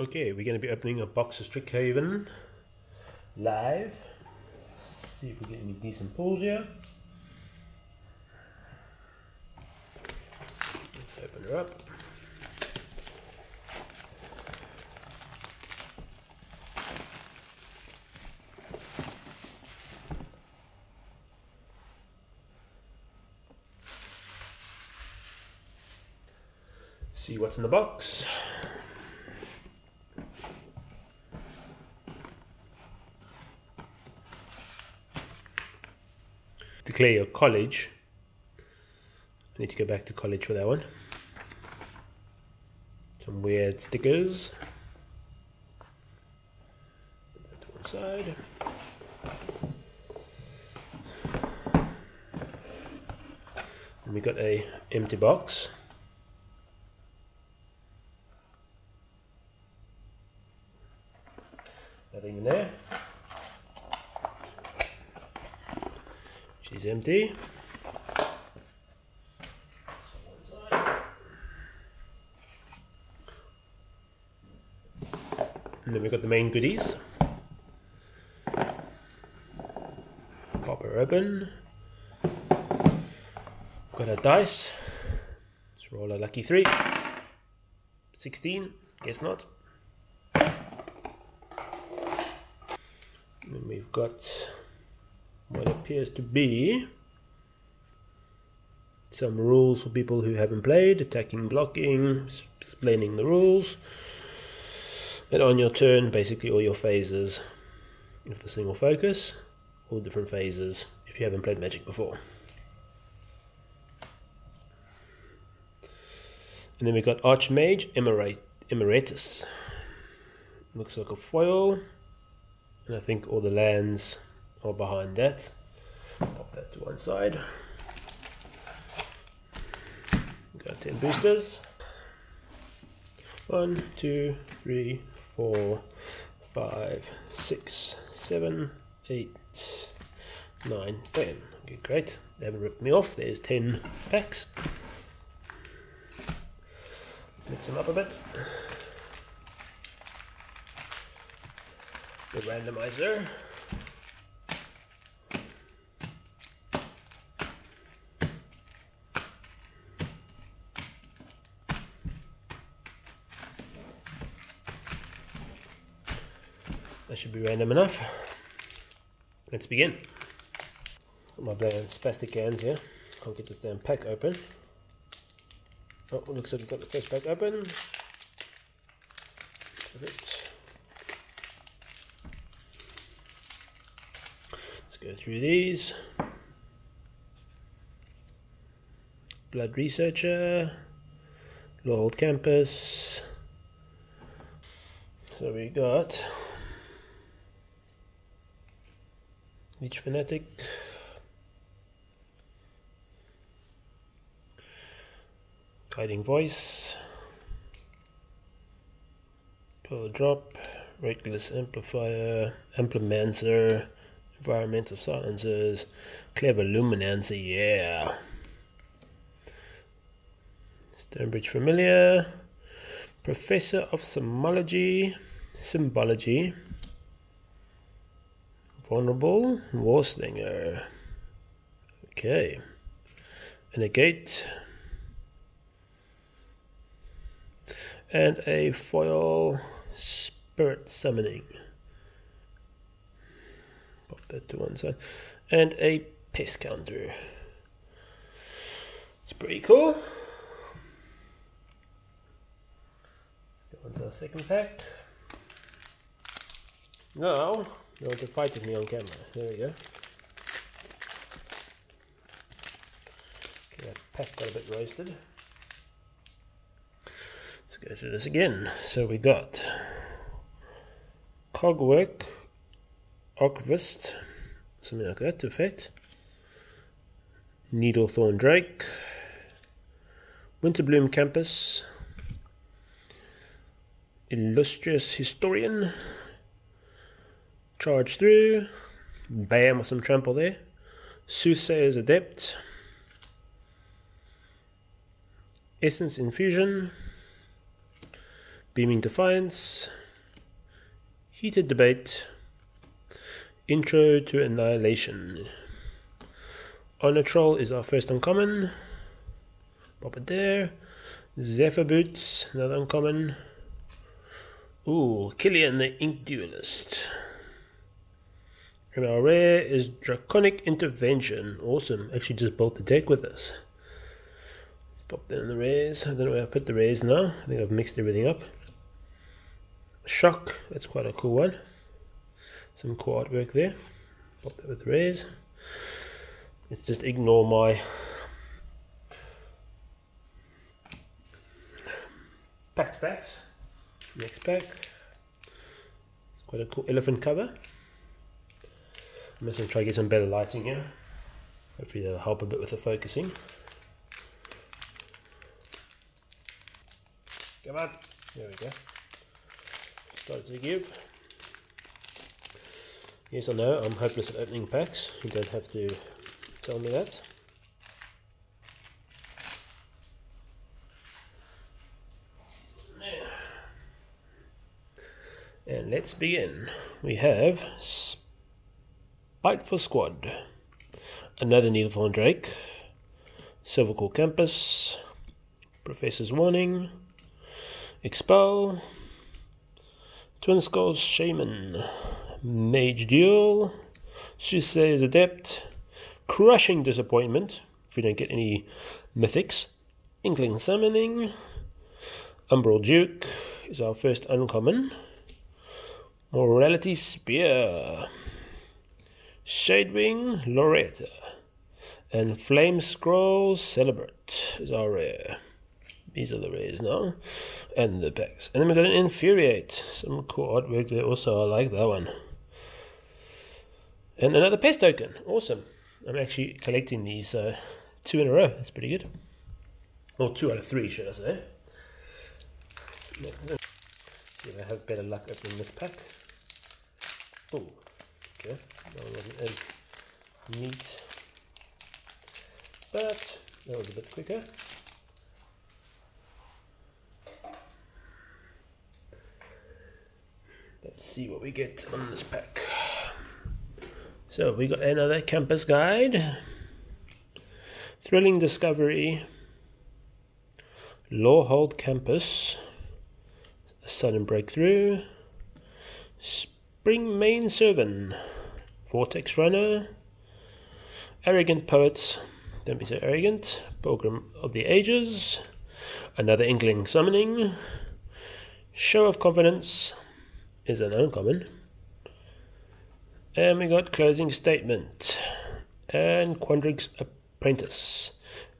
Okay, we're going to be opening a box of Strixhaven live. See if we get any decent pulls here. Let's open her up. See what's in the box. Declare your college. I need to go back to college for that one. Some weird stickers. To one side. And we got a empty box. Nothing in there. She's empty. And then we've got the main goodies. Pop her open. Got a dice. Let's roll a lucky three. 16, guess not. And then we've got what appears to be some rules for people who haven't played, attacking, blocking, explaining the rules. And on your turn, basically all your phases of the single focus, all different phases if you haven't played Magic before. And then we've got Archmage Emerit Emeritus. Looks like a foil. And I think all the lands or behind that. Pop that to one side. Got 10 boosters. One, two, three, four, five, six, seven, eight, nine, ten. Okay, great. They haven't ripped me off. There's 10 packs. Let's mix them up a bit. The randomizer. That should be random enough. Let's begin. Got my bland spastic hands here. Can't get this damn pack open. Oh, looks like we've got the first pack open. Perfect. Let's go through these. Blood Researcher, Lorehold Campus. So we got Each phonetic. Guiding Voice. Pearl Drop. Reckless Amplifier. Implementer. Environmental Silencers. Clever Lumimancer, yeah. Stonebridge Familiar. Professor of Symbology. Symbology. Vulnerable, Warslinger. Okay. And a gate. And a foil spirit summoning. Pop that to one side. And a pest counter. It's pretty cool. That one's our second pack. Now, you want to fight with me on camera. There we go. Okay, that pack got a bit roasted. Let's go through this again. So we got Cogwork, Archivist, something like that to effect. Needlethorn Drake, Witherbloom Campus, Illustrious Historian, Charge through. Bam with some trample there. Soothsayer's Adept. Essence Infusion. Beaming Defiance, Heated Debate, Intro to Annihilation. Honor Troll is our first uncommon. Pop it there. Zephyr Boots, another uncommon. Ooh, Killian the Ink Duelist. And our rare is Draconic Intervention. Awesome. Actually just built the deck with this. Pop that in the rares. I don't know where I put the rares now. I think I've mixed everything up. Shock. That's quite a cool one. Some cool artwork there. Pop that with the rares. Let's just ignore my pack stacks. Next pack. It's quite a cool elephant cover. I'm just going to try to get some better lighting here. Hopefully that'll help a bit with the focusing. Come on. There we go. Start to give. Yes or no, I'm hopeless at opening packs. You don't have to tell me that. And let's begin. We have Spiteful Squad, another Needlethorn Drake, Cervical Campus, Professor's Warning, Expel, Twin Skulls Shaman, Mage Duel, Soothsayer's Adept, Crushing Disappointment, if we don't get any mythics, Inkling Summoning, Umbral Duke is our first uncommon, Morality Spear, Shadewing Laureate, and Flame Scroll Celebrate is our rare. These are the rares now, and the packs. And then we're going to Infuriate. Some cool artwork there also, I like that one. And another pest token, awesome. I'm actually collecting these uh, two in a row, that's pretty good. Or two out of three, should I say. See if I have better luck opening this pack. Oh, okay, that wasn't as neat. But that was a bit quicker. Let's see what we get on this pack. So we got another campus guide, thrilling discovery, Lorehold campus, a sudden breakthrough, Springmane Servant, Vortex runner, arrogant poets, don't be so arrogant, pilgrim of the ages, another inkling summoning, show of confidence, is an uncommon. And we got closing statement. And Quandrix apprentice.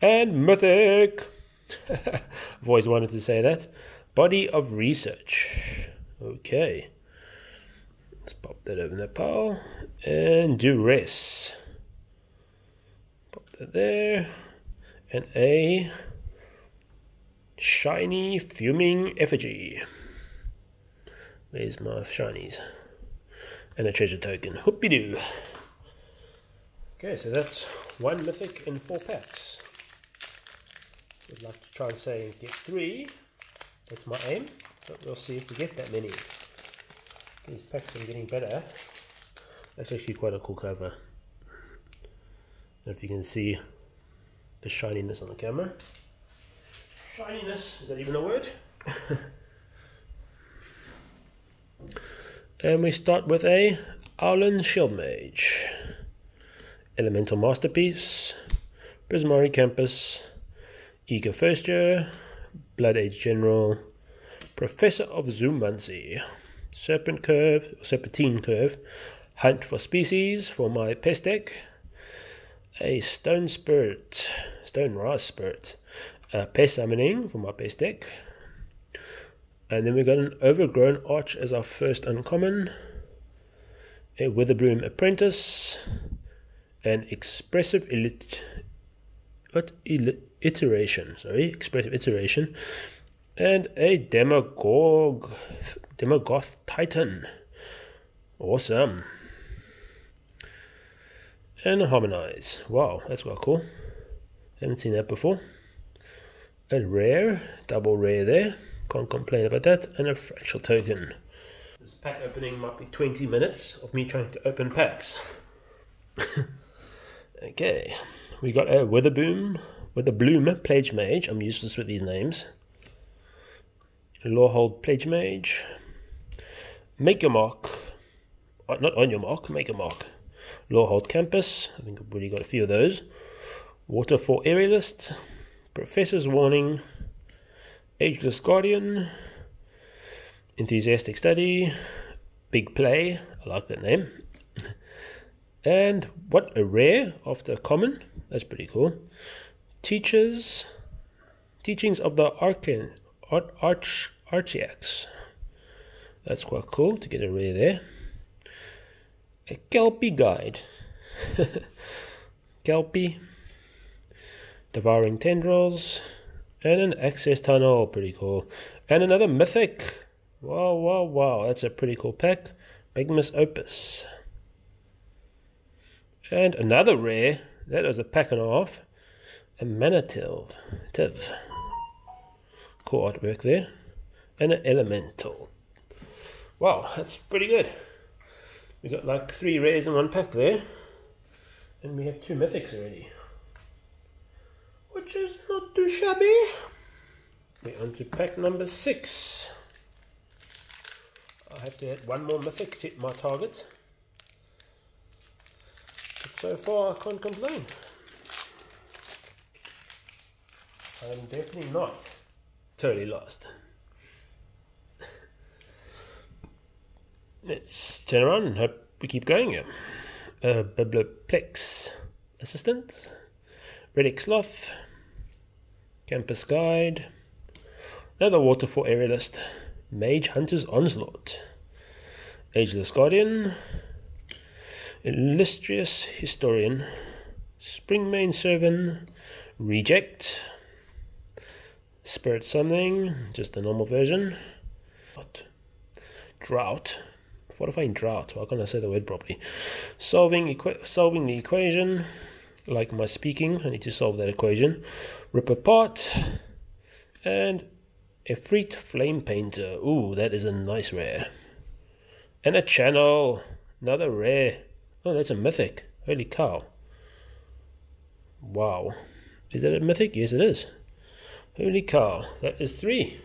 And mythic. I've always wanted to say that. Body of research. Okay. Let's pop that over that pile. And duress. Pop that there. And a shiny fuming effigy. There's my shinies. And a treasure token. Whoopie doo. Okay, so that's one mythic in four packs. I'd like to try and say get three. That's my aim. But we'll see if we get that many. These packs are getting better. That's actually quite a cool cover. if you can see the shininess on the camera. Shininess, is that even a word? And we start with a Arlen Shield Mage, Elemental Masterpiece, Prismari Campus, Eager First Year, Blood Age General, Professor of Zoomancy, Serpent Curve, Serpentine Curve, Hunt for Species for my pest deck, a Stone Spirit, Stone Rise Spirit, a Pest Summoning for my pest deck, and then we got an Overgrown Arch as our first uncommon, a Witherbloom Apprentice, an Expressive elit- what? Iteration, sorry, Expressive Iteration, and a Demagogue, Demogoth Titan. Awesome. And a Harmonize. Wow, that's quite cool. Haven't seen that before. A rare, double rare there. Can't complain about that. And a fractal token. This pack opening might be 20 minutes of me trying to open packs. okay, we got a Witherboom, with a Bloom Pledge Mage. I'm useless with these names. Lorehold Pledge Mage. Make your mark. Uh, not on your mark, make a mark. Lorehold Campus. I think I've already got a few of those. Waterfall Aerialist. Professor's Warning. Ageless Guardian. Enthusiastic Study. Big Play. I like that name. And what a rare after common. That's pretty cool. Teachers. Teachings of the Arcane. Arch, Archiacs. That's quite cool to get a rare there. A Kelpie guide. Kelpie. Devouring tendrils. And an access tunnel. Pretty cool. And another mythic. Wow, wow, wow. That's a pretty cool pack. Magnus Opus. And another rare. That was a pack and a half. A Manatil. Tiv. Cool artwork there. And an Elemental. Wow, that's pretty good. We got like three rares in one pack there. And we have two mythics already. Which is not too shabby. We're on to pack number six. I have to hit one more mythic to hit my target. But so far I can't complain. I'm definitely not totally lost. Let's turn around and hope we keep going here. Uh, Assistant, Relic Sloth, Campus Guide, another Waterfall Aerialist, Mage Hunter's Onslaught, Ageless Guardian, Illustrious Historian, Springmane Servant, Reject, Spirit Summoning, just the normal version. What? Drought. Fortifying drought. Can't I say the word properly? Solving equa- solving the equation. Like my speaking, I need to solve that equation. Rip apart. And a Efreet Flame Painter. Ooh, that is a nice rare. And a channel. Another rare. Oh, that's a mythic. Holy cow. Wow. Is that a mythic? Yes, it is. Holy cow, that is three.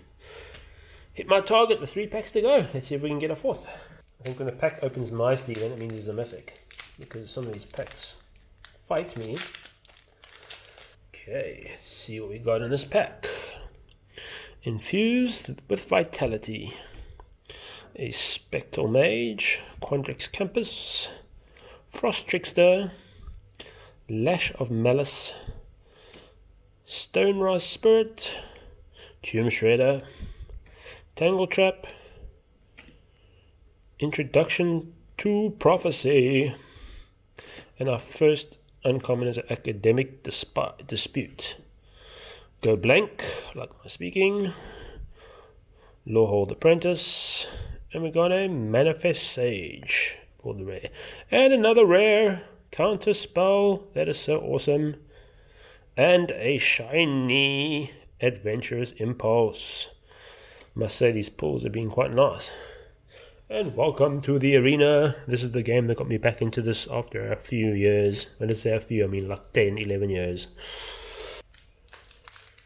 Hit my target with three packs to go. Let's see if we can get a fourth. I think when a pack opens nicely, then it means it's a mythic. Because some of these packs fight me. Okay, let's see what we got in this pack. Infused with Vitality. A Spectral Mage, Quandrix Campus, Frost Trickster, Lash of Malice, Stonerise Spirit, Tomb Shredder, Tangle Trap, Introduction to Prophecy, and our first uncommon is Academic disp- Dispute. Go Blank, like my speaking, Lorehold Apprentice, and we got a Manifest Sage for the rare. And another rare Counter Spell, that is so awesome and a shiny adventurous impulse. Must say these pulls have been quite nice. And welcome to the arena. This is the game that got me back into this after a few years. When I say a few, I mean like 10, 11 years.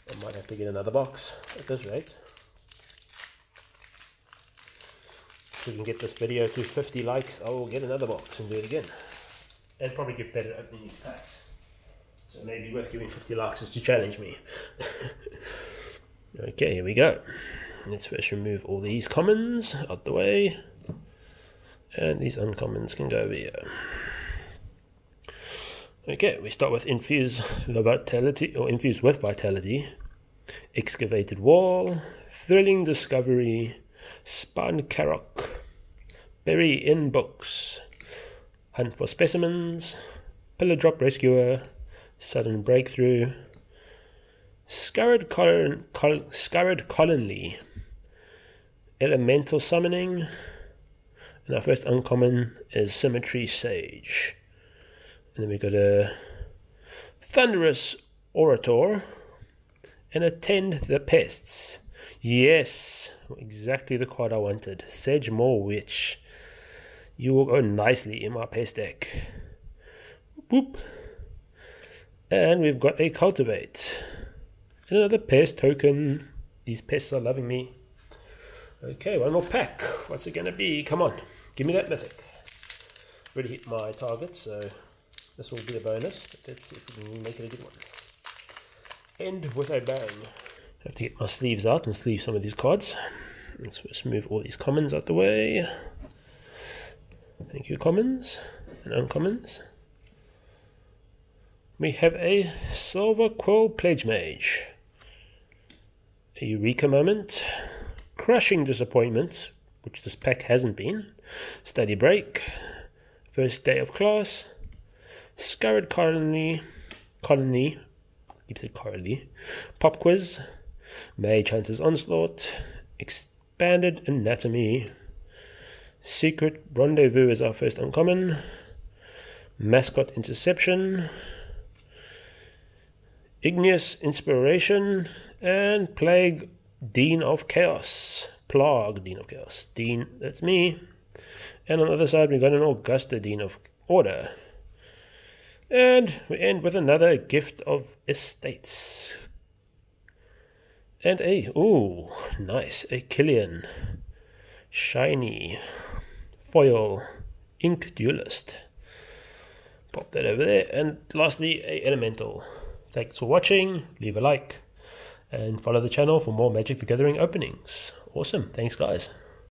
I might have to get another box at this rate. If we can get this video to 50 likes, I will get another box and do it again. And probably get better opening these packs. So maybe worth giving 50 likes to challenge me. okay, here we go. Let's first remove all these commons out the way. And these uncommons can go over here. Okay, we start with infuse the vitality or infuse with vitality. Excavated wall, thrilling discovery, spun carrock, bury in books, hunt for specimens, pillar drop rescuer, Sudden Breakthrough, Scurrid, Colin, Col- Collinly, Elemental Summoning, and our first uncommon is Symmetry Sage. And then we got a Thunderous Orator and Attend the Pests. Yes, exactly the card I wanted. Sedgemoor Witch. You will go nicely in my pest deck. Boop. And we've got a Cultivate. And Another pest token. These pests are loving me. Okay, one more pack. What's it going to be? Come on, give me that mythic. Already hit my target, so this will be a bonus. But let's see if we can make it a good one. End with a bang. Have to get my sleeves out and sleeve some of these cards. Let's first move all these commons out the way. Thank you, commons and uncommons. We have a Silver Quill Pledge Mage. A Eureka Moment. Crushing Disappointment, which this pack hasn't been. Study Break. First Day of Class. Scurrid Colony. Colony. You said Colony. Pop Quiz. Mage Hunter's Onslaught. Expanded Anatomy. Secret Rendezvous is our first uncommon. Mascot Interception. Igneous Inspiration. And Plague Dean of Chaos. Plague Dean of Chaos. Dean, that's me. And on the other side, we've got an Augusta Dean of Order. And we end with another Gift of Estates. And a, oh, nice, a Killian. Shiny. Foil. Ink Duelist. Pop that over there. And lastly, a Elemental. Thanks for watching. Leave a like and follow the channel for more Magic the Gathering openings. Awesome. Thanks, guys.